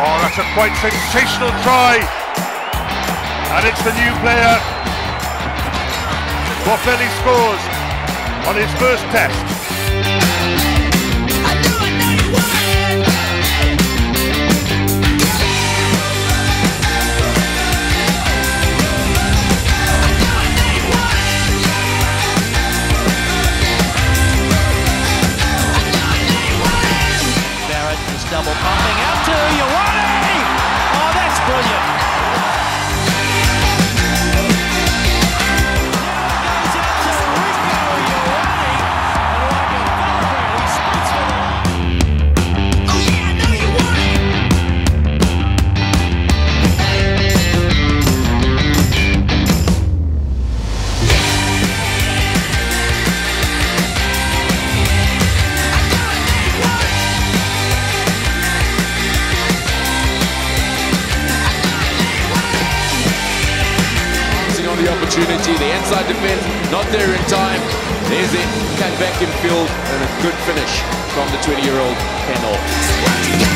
Oh, that's a quite sensational try. And it's the new player. Boffelli scores on his first test. Double pumping out to Ioane. Oh, that's brilliant. The opportunity, the inside defense not there in time. There's it, cut back in field, and a good finish from the 20-year-old Ken Hall.